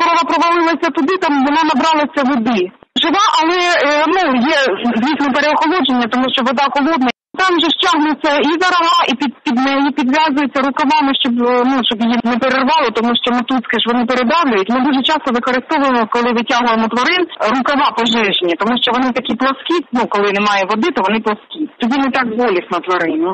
корова провалилася туди, там вона набралася води. Жива, але е, ну є звісно переохолодження, тому що вода холодна. Там же щагнуться і за рога, і під під неї підв'язуються рукавами, щоб е, ну щоб її не перервало, тому що мотузки ж вони передавлюють. Ми дуже часто використовуємо, коли витягуємо тварин, рукава пожежні, тому що вони такі плоскі. Ну коли немає води, то вони плоскі. Тоді не так болісно тварину.